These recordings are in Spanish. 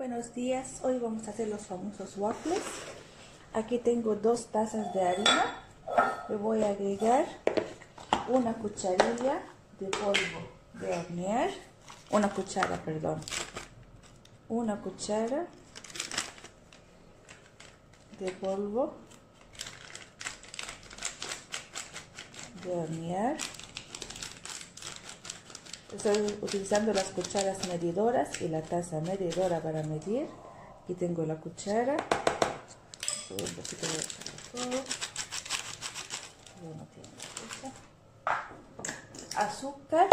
Buenos días, hoy vamos a hacer los famosos waffles. Aquí tengo dos tazas de harina. Le voy a agregar una cucharilla de polvo de hornear. Una cuchara, perdón. Una cuchara de polvo de hornear. Estoy utilizando las cucharas medidoras y la taza medidora para medir. Aquí tengo la cuchara. Azúcar.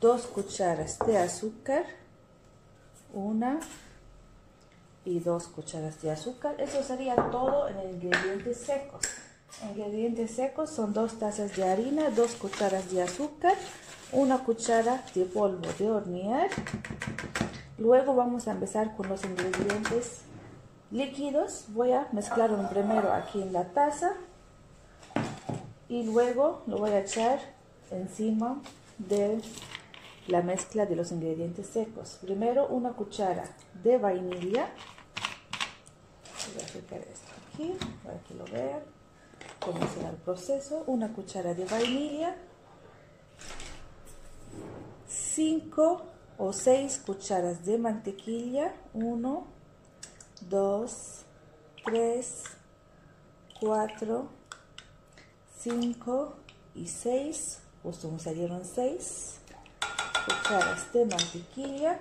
Dos cucharas de azúcar. Una y dos cucharas de azúcar. Eso sería todo en ingredientes secos. Ingredientes secos son dos tazas de harina, dos cucharas de azúcar, una cuchara de polvo de hornear. Luego vamos a empezar con los ingredientes líquidos. Voy a mezclarlo primero aquí en la taza y luego lo voy a echar encima de la mezcla de los ingredientes secos. Primero una cuchara de vainilla. Voy a acercar esto aquí para que lo vean será el proceso. Una cuchara de vainilla 5 o 6 cucharas de mantequilla, 1, 2, 3, 4, 5 y 6, justo me salieron 6 cucharas de mantequilla,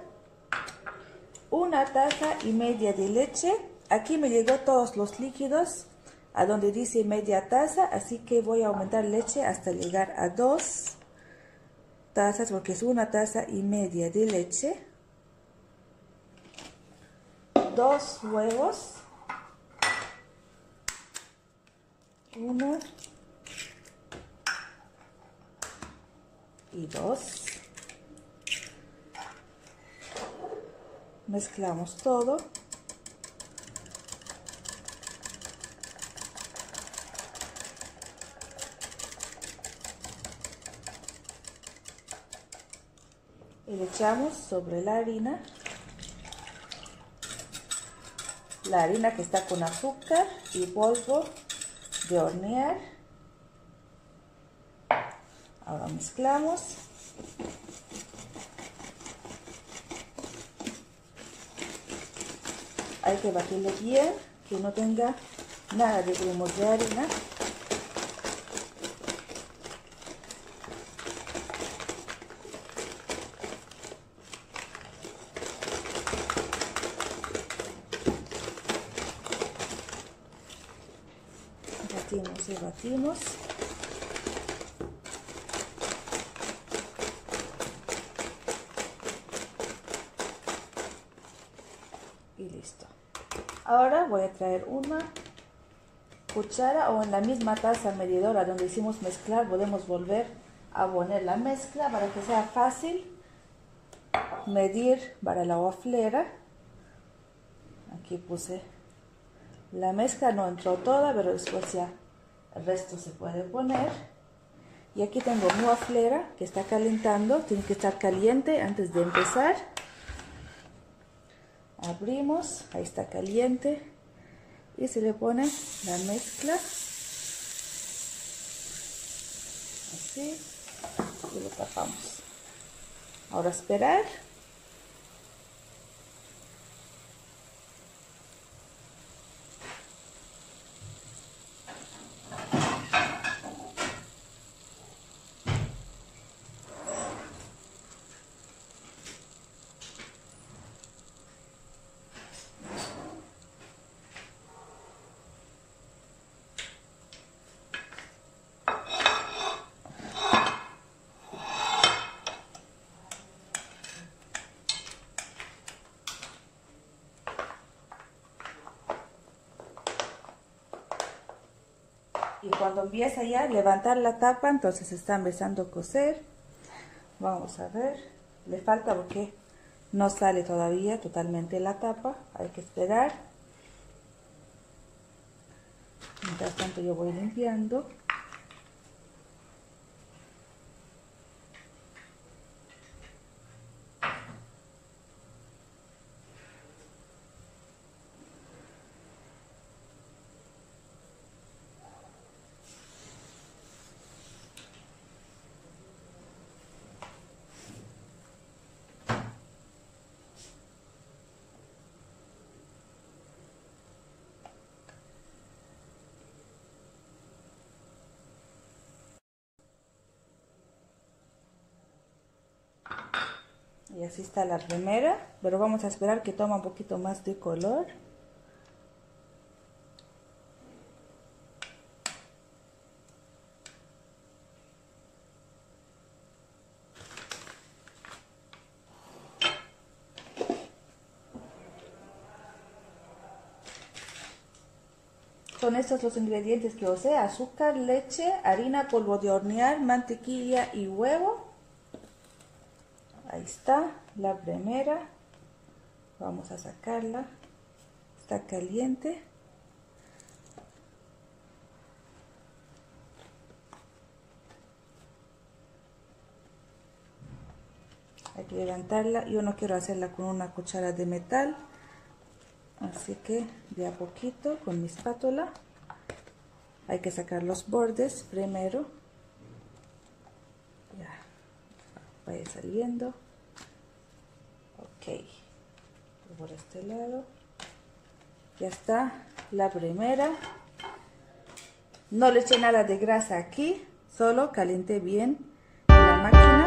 una taza y media de leche, aquí me llegó todos los líquidos a donde dice media taza, así que voy a aumentar leche hasta llegar a 2 tazas porque es una taza y media de leche, dos huevos, uno y dos. Mezclamos todo. Y echamos sobre la harina. La harina que está con azúcar y polvo de hornear. Ahora mezclamos. Hay que batirlo bien que no tenga nada de grumos de harina y batimos. Y listo. Ahora voy a traer una cuchara o en la misma taza medidora donde hicimos mezclar podemos volver a poner la mezcla para que sea fácil medir para la waflera aquí puse la mezcla no entró toda, pero después ya el resto se puede poner. Y aquí tengo mi waflera que está calentando, tiene que estar caliente antes de empezar. Abrimos, ahí está caliente. Y se le pone la mezcla. Así. Y lo tapamos. Ahora esperar. Y cuando empieza ya a levantar la tapa entonces está empezando a coser. Vamos a ver. Le falta porque no sale todavía totalmente la tapa. Hay que esperar. Mientras tanto yo voy limpiando Y así está la primera, pero vamos a esperar que tome un poquito más de color. Son estos los ingredientes que usé, azúcar, leche, harina, polvo de hornear, mantequilla y huevo. Está la primera. Vamos a sacarla. Está caliente. Hay que levantarla. Yo no quiero hacerla con una cuchara de metal así que de a poquito con mi espátula hay que sacar los bordes primero ya vaya saliendo por este lado. Ya está. La primera. No le eché nada de grasa aquí. Solo calenté bien la máquina